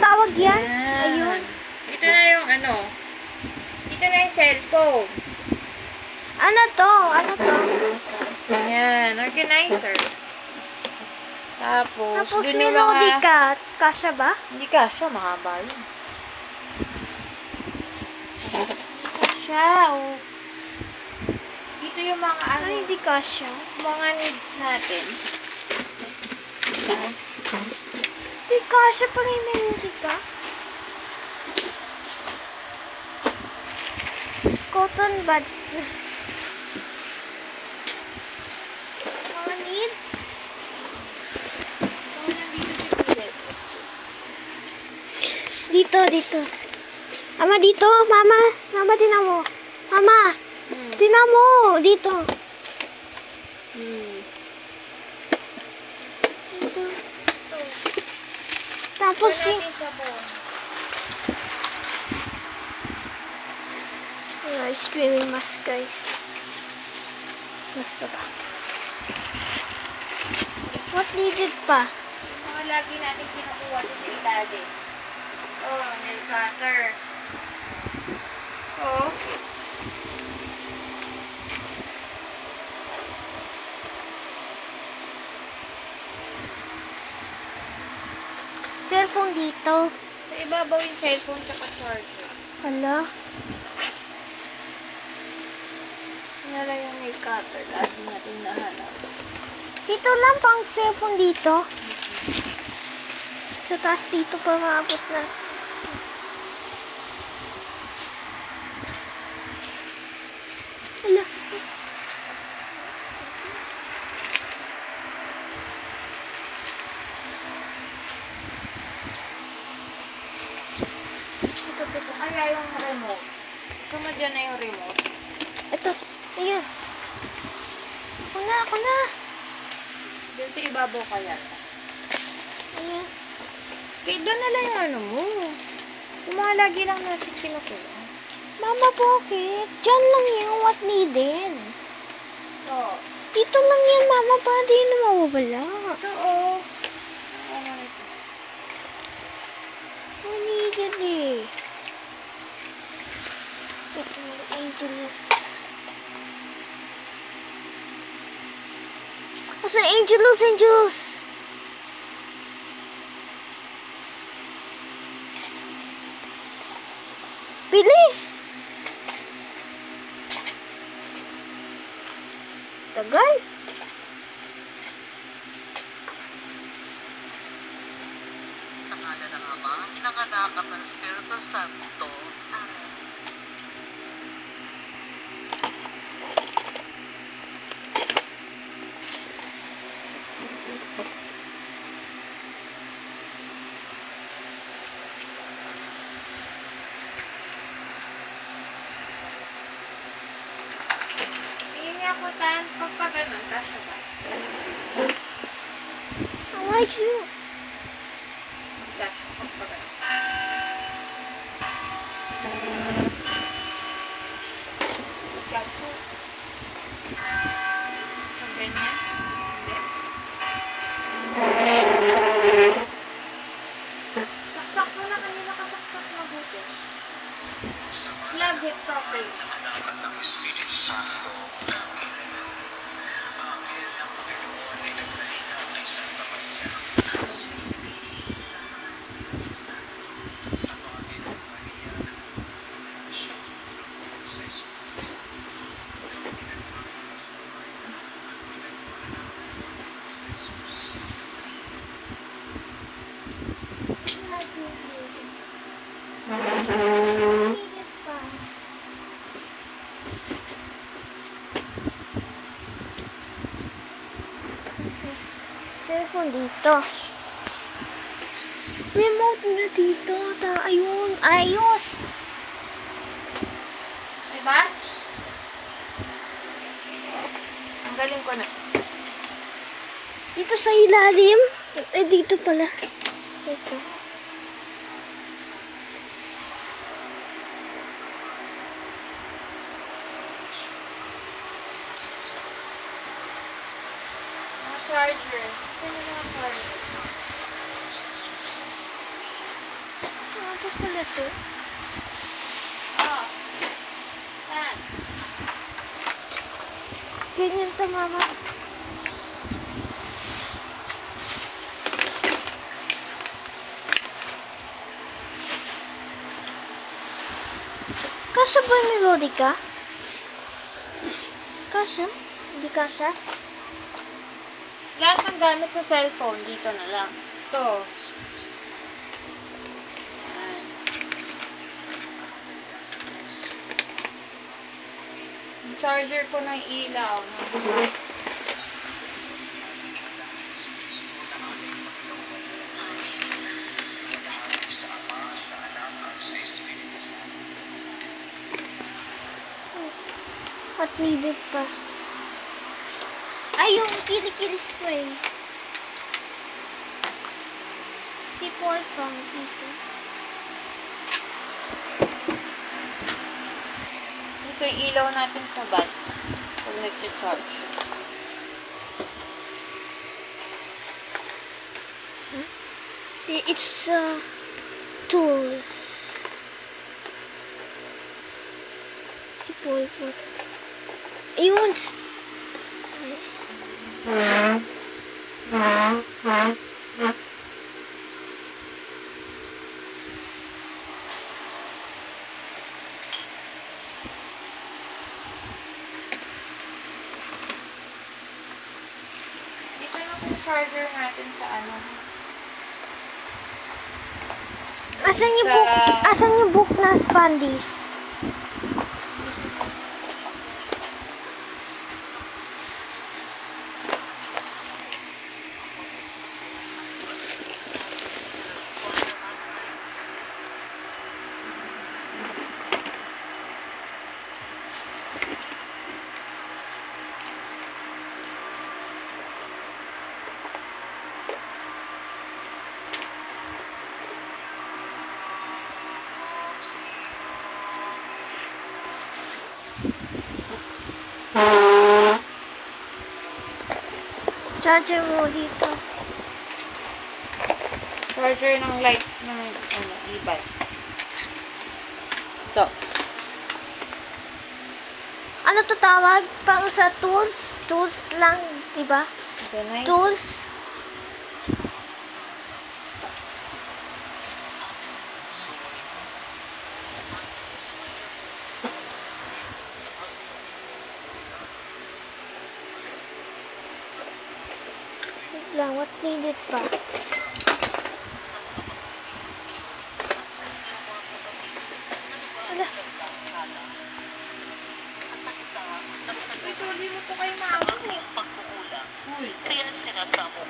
tawag yan? Yan. Ayun. Dito na yung ano. Dito na yung cellphone. Ano to? Ano to? Yan, organizer. Tapos, Tapos dun yung mga... lodi ka. Kasha ba? Hindi kasha, mahaba yun. Kasha, oh. Dito yung mga ano, Ay, hindi kasha. mga needs natin. Hindi kasha yung may lodi ka. Cotton buds. Mga needs. Dito, dito. Ama, dito. Mama. Mama, tinan mo. Mama, Hmm. tinan mo. Dito. Hmm. Tapos Ito yung... Uh, streaming mask, guys. Basta ba? What needed pa? Mga lagi natin kinukuha dito sa ilalim. Oh, nail cutter. Oh. Cellphone dito. Sa ibabaw yung cellphone tsaka charger. Hala. Nala yung nail cutter. Lagi natin nahanap. Dito lang pang cellphone dito. Sa taas dito pa maabot na. Hala. Ito, ito. Kaya yung remote. Gusto mo dyan na yung remote? Ito. Ayan. Ako na, ako na. Doon sa ibabaw kaya. Ayan. Kaya doon na lang yung ano mo. Yung mga lagi lang natin kinukuha. Mama, bakit? Diyan lang yung what needed. Oo. Dito lang yan, mama, para di na mawawala. Oh. Ano? What needed eh. Ito, Angelus. É Angelus, Angelus. Tingin nga ako tan. Pag pa ganun, kasha ba? I like you. Kasha. Pag pa ganun. Kasha. Pag ganyan. Hindi. Saksak mo na kanina kasaksak mabuti. Plug it properly. Anak at ng Espiritu Santo. Amen. Ang ilang Panginoon ay nagdalina kay Santa Maria. Cellphone dito. Remote na dito. Ta ayun. Ayos. Diba? Ang galing ko na. Dito sa ilalim. Eh, dito pala. Ito. Mga charger. Sino mga charger? Ito pala to. Oh. Saan? Ganyan to, mama. Kasya ba yung melodica? Kasya? Hindi kasya? Lahat ng gamit sa cellphone, dito na lang. Ito. Charger ko ng ilaw. At needed pa. Ay, yung kinikilis ko eh. Si Paul from dito. Ito yung ilaw natin sa bat. Pag nag-charge. It's uh, tools. Si Paul po. Ayun! Dito na po yung charger natin sa ano. Asan yung Sa- book? Asan yung book na Spanish? Charger mo dito. Charger ng lights ng ano, e-bike. Ito. Ano to tawag? Pang sa tools? Tools lang, di ba? Ito, nice. Tools? Wait lang, what needed pa? Ala, Usually mo to kayo maabot eh. Pagkukulang, kaya sinasamo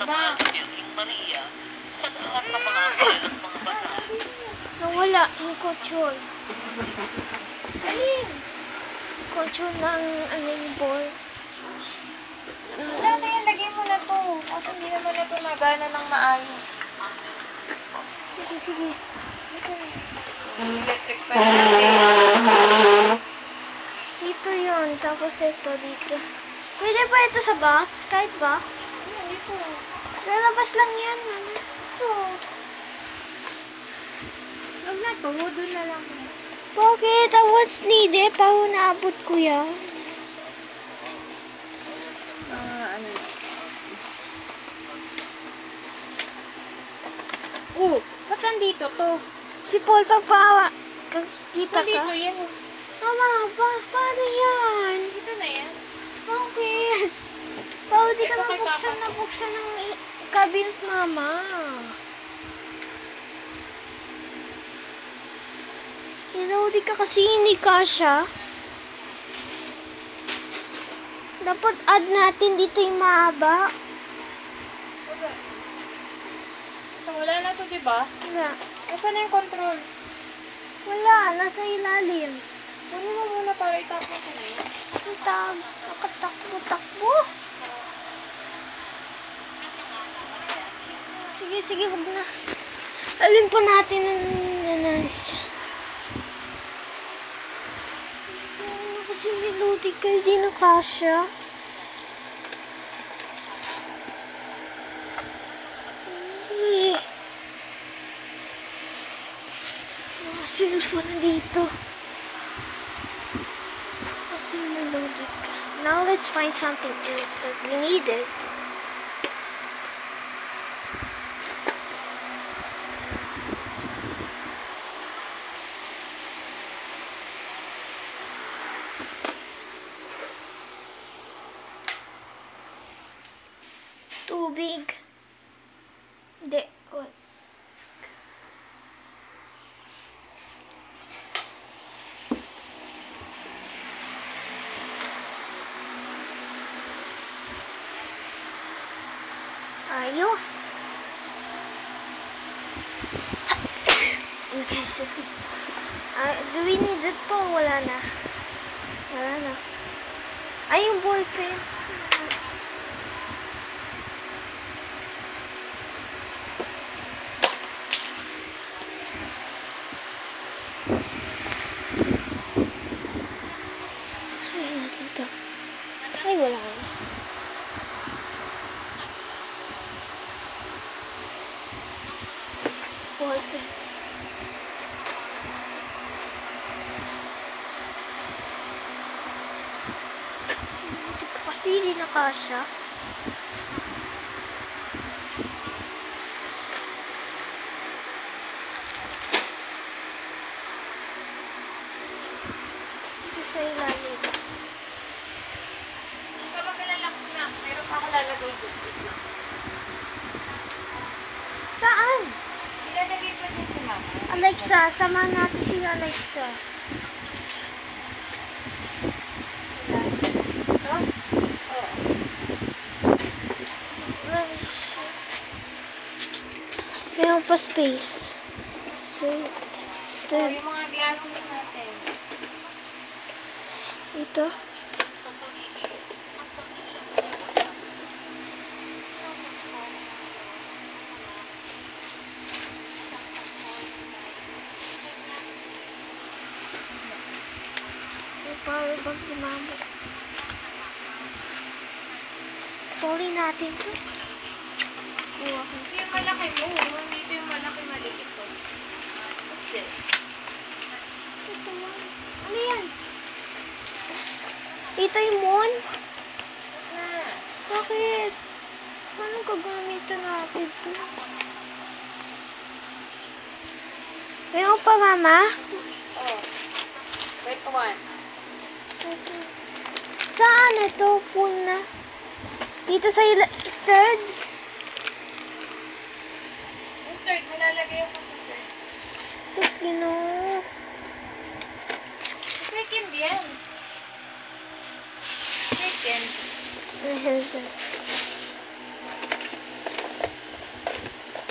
sa mga Birling Maria sa lahat ng mga anghel at mga banal. nawala yung control. Salim! Control ng ano yung. Wala na yan. Lagyan mo na to. Kasi hindi naman na to nagana ng maayos. Sige, sige. Electric pa natin. Dito yun. Tapos ito dito. Pwede pa ito sa box? Kahit box? Ito. Lalabas lang yan. Ito. Huwag na to. Doon na lang. Bakit? Ang what's needed? Paano naabot ko yan? Ah, ano na. Oh, ba't nandito to? Si Paul pagpawa. Ka- Kita Nandito ka? yan. Mama, pa paano yan? Dito na yan. Bakit? Paano di ka Ito nabuksan Papa. na buksan ng cabinet, mama? Hello, di ka kasi hindi kasha. Dapat add natin dito yung mahaba. Wala. Ito, wala na to, di ba? Wala. Nasaan na yung control? Wala, nasa ilalim. Kunin mo muna para itapon ko na yun. Ang tag, nakatakbo-takbo. Sige, sige, wag na. Alin po natin ang nanas. Kasi melodical di na kasya. Cellphone nandito. Kasi naloaded ka. Now let's find something else that we needed. Tubig. Hindi. Oh. What? Na. Wala na. Ay, yung ballpen. Ay, natin to. Ay, wala na. Ballpen. Dito kasi hindi nakasya. Dito sa ilalim. Huwag ka mag-alala ko na. Meron pa ako lalagay dito. Saan? Ilalagay din si mama. Alexa, samahan natin si Alexa. Ito? Oo. Where is she? Meron pa space. So, ito. Oh, yung mga glasses natin. Ito. Power bank ni mama. Sorry natin to. Kuha ko. Yung malaki mo. Hindi ito yung malaki maliit ito. What's this? Ito lang. Ano yan? Ito yung mon? Ah. Bakit? Anong gagamitan natin to? Meron pa, mama? Oh. Wait one. Saan ito? Puna. Dito sa third? Nilalagay ako sa third. Sus, ginoo. Second yan. Second. Ito.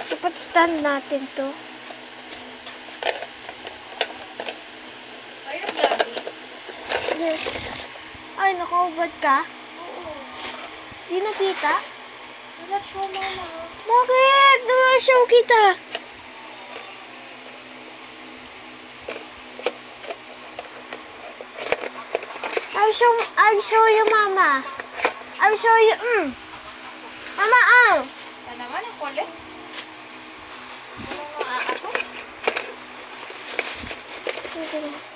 Dapat stand natin to. Ayun, lagi. Yes. Ay, nakaubad ka? Oo. Di nakita? Wala show mama. Bakit? Naman-show kita. I'll show, I'll show you, Mama. I'll show you, mm. Mama, mga aaso? Ito.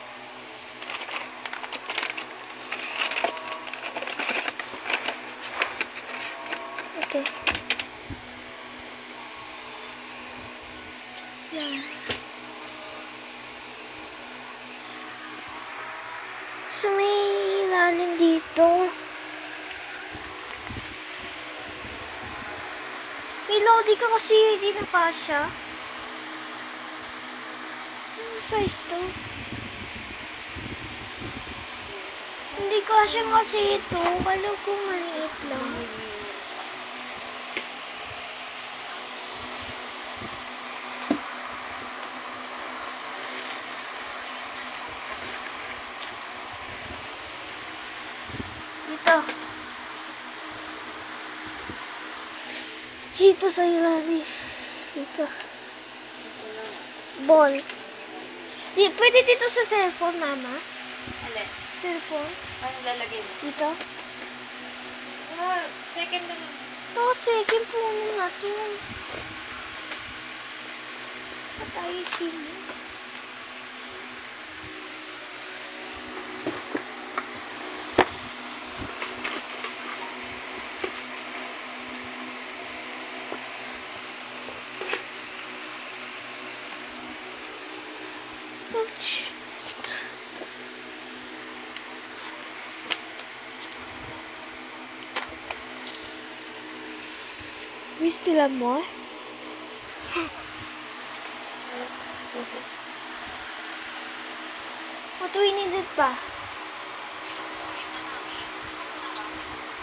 Lodi ka kasi hindi na kasha. Anong size to? Hindi kasha kasi ito. Kala ko maliit lang. Dito. Dito sa ilalim. Dito. Ball. Di, pwede dito sa cellphone, mama. Alin? Cellphone. Ano lalagay mo? Dito. Ah, second na lang. Ito, second puno natin. Patay sino. Pistolan mo? What do we needed pa?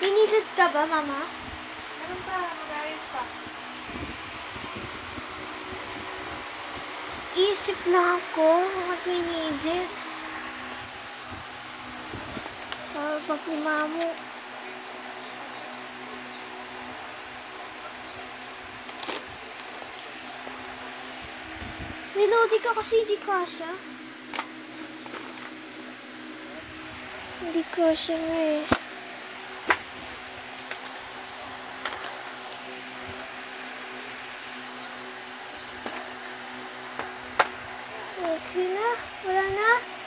Ninided ka ba, Mama? Meron pa, mag-ayos pa. Isip na ako what we needed. Para pag ni Mamo. Reloading ka kasi hindi kasha. Hindi kasha nga eh. Okay na. Wala na.